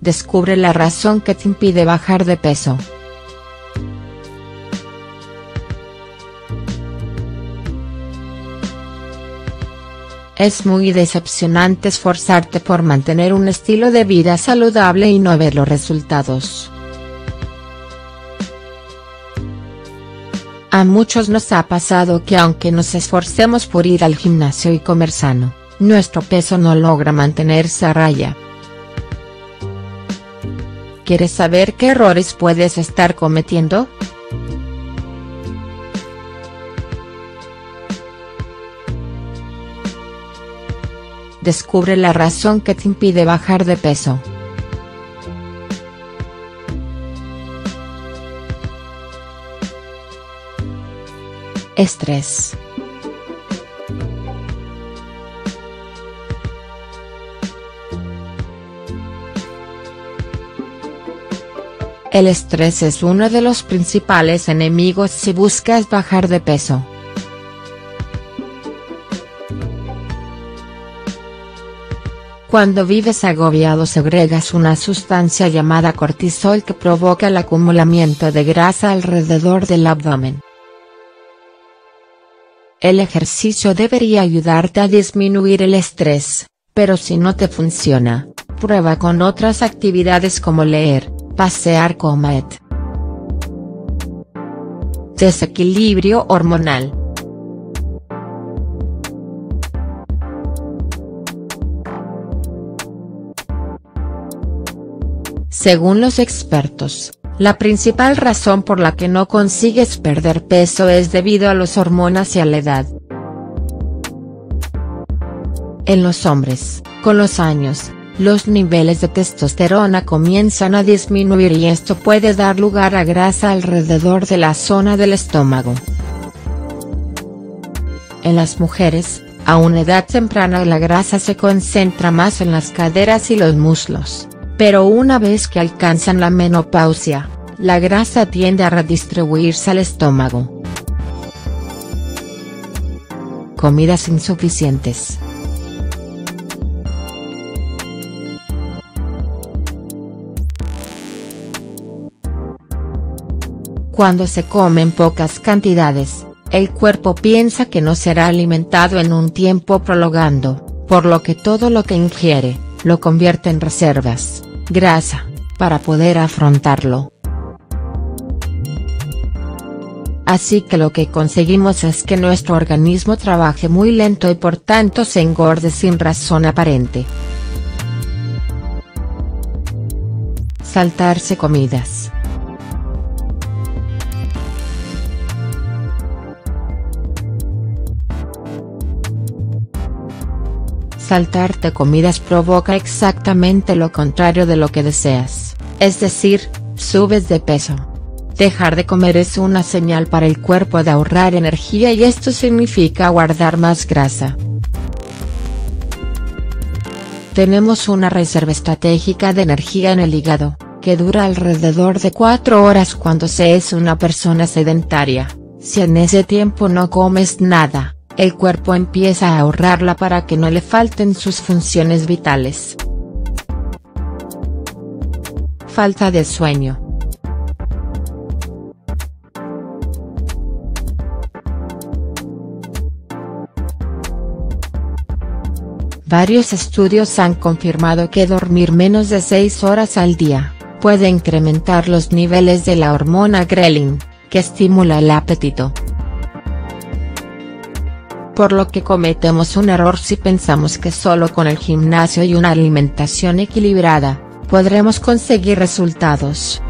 Descubre la razón que te impide bajar de peso. Es muy decepcionante esforzarte por mantener un estilo de vida saludable y no ver los resultados. A muchos nos ha pasado que aunque nos esforcemos por ir al gimnasio y comer sano, nuestro peso no logra mantenerse a raya. ¿Quieres saber qué errores puedes estar cometiendo?. Descubre la razón que te impide bajar de peso. Estrés. El estrés es uno de los principales enemigos si buscas bajar de peso. Cuando vives agobiado segregas una sustancia llamada cortisol que provoca el acumulamiento de grasa alrededor del abdomen. El ejercicio debería ayudarte a disminuir el estrés, pero si no te funciona, prueba con otras actividades como leer, pasear comet. Desequilibrio hormonal. Según los expertos, la principal razón por la que no consigues perder peso es debido a las hormonas y a la edad. En los hombres, con los años, los niveles de testosterona comienzan a disminuir y esto puede dar lugar a grasa alrededor de la zona del estómago. En las mujeres, a una edad temprana la grasa se concentra más en las caderas y los muslos. Pero una vez que alcanzan la menopausia, la grasa tiende a redistribuirse al estómago. Comidas insuficientes. Cuando se comen pocas cantidades, el cuerpo piensa que no será alimentado en un tiempo prolongando, por lo que todo lo que ingiere, lo convierte en reservas grasa, para poder afrontarlo. Así que lo que conseguimos es que nuestro organismo trabaje muy lento y por tanto se engorde sin razón aparente. Saltarse comidas. Saltarte comidas provoca exactamente lo contrario de lo que deseas, es decir, subes de peso. Dejar de comer es una señal para el cuerpo de ahorrar energía y esto significa guardar más grasa. Tenemos una reserva estratégica de energía en el hígado, que dura alrededor de 4 horas cuando se es una persona sedentaria, si en ese tiempo no comes nada el cuerpo empieza a ahorrarla para que no le falten sus funciones vitales. Falta de sueño. Varios estudios han confirmado que dormir menos de 6 horas al día, puede incrementar los niveles de la hormona grelin, que estimula el apetito por lo que cometemos un error si pensamos que solo con el gimnasio y una alimentación equilibrada, podremos conseguir resultados.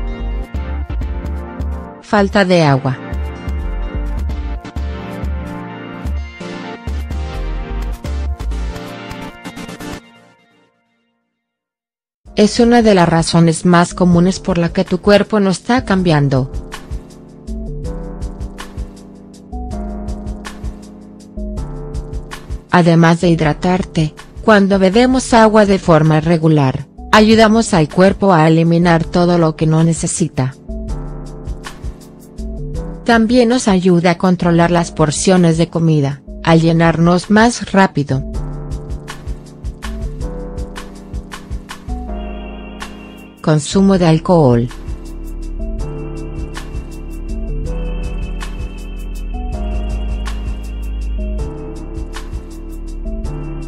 Falta de agua. Es una de las razones más comunes por la que tu cuerpo no está cambiando, Además de hidratarte, cuando bebemos agua de forma regular, ayudamos al cuerpo a eliminar todo lo que no necesita. También nos ayuda a controlar las porciones de comida, al llenarnos más rápido. Consumo de alcohol.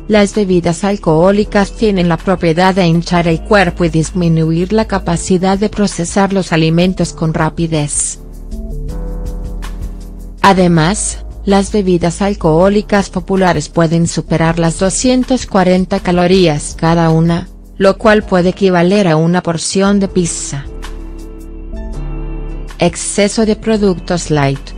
Las bebidas alcohólicas tienen la propiedad de hinchar el cuerpo y disminuir la capacidad de procesar los alimentos con rapidez. Además, las bebidas alcohólicas populares pueden superar las 240 calorías cada una, lo cual puede equivaler a una porción de pizza. Exceso de productos light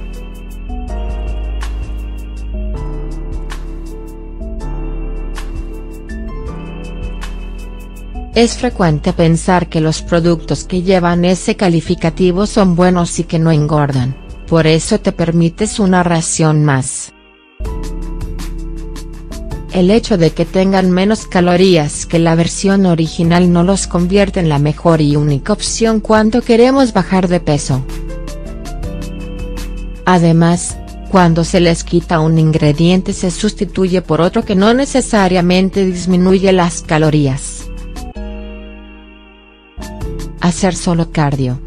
Es frecuente pensar que los productos que llevan ese calificativo son buenos y que no engordan, por eso te permites una ración más. El hecho de que tengan menos calorías que la versión original no los convierte en la mejor y única opción cuando queremos bajar de peso. Además, cuando se les quita un ingrediente se sustituye por otro que no necesariamente disminuye las calorías. Hacer solo cardio.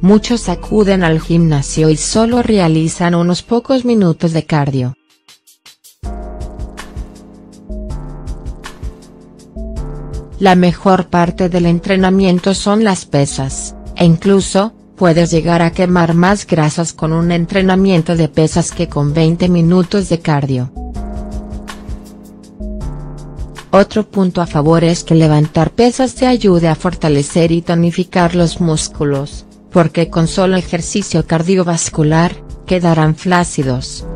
Muchos acuden al gimnasio y solo realizan unos pocos minutos de cardio. La mejor parte del entrenamiento son las pesas, e incluso, puedes llegar a quemar más grasas con un entrenamiento de pesas que con 20 minutos de cardio. Otro punto a favor es que levantar pesas te ayude a fortalecer y tonificar los músculos, porque con solo ejercicio cardiovascular, quedarán flácidos.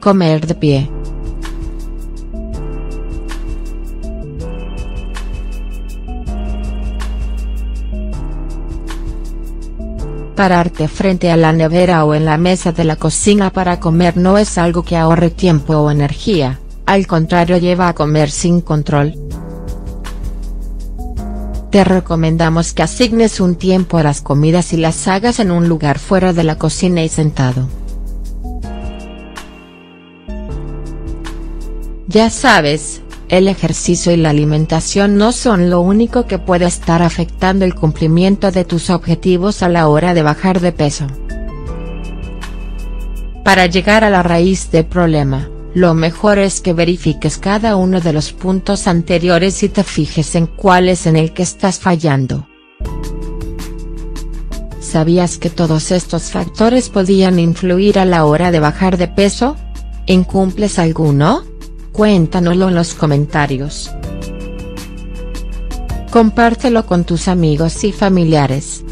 Comer de pie. Pararte frente a la nevera o en la mesa de la cocina para comer no es algo que ahorre tiempo o energía, al contrario lleva a comer sin control. Te recomendamos que asignes un tiempo a las comidas y las hagas en un lugar fuera de la cocina y sentado. Ya sabes, el ejercicio y la alimentación no son lo único que puede estar afectando el cumplimiento de tus objetivos a la hora de bajar de peso. Para llegar a la raíz del problema, lo mejor es que verifiques cada uno de los puntos anteriores y te fijes en cuál es en el que estás fallando. ¿Sabías que todos estos factores podían influir a la hora de bajar de peso? ¿Incumples alguno? Cuéntanoslo en los comentarios. Compártelo con tus amigos y familiares.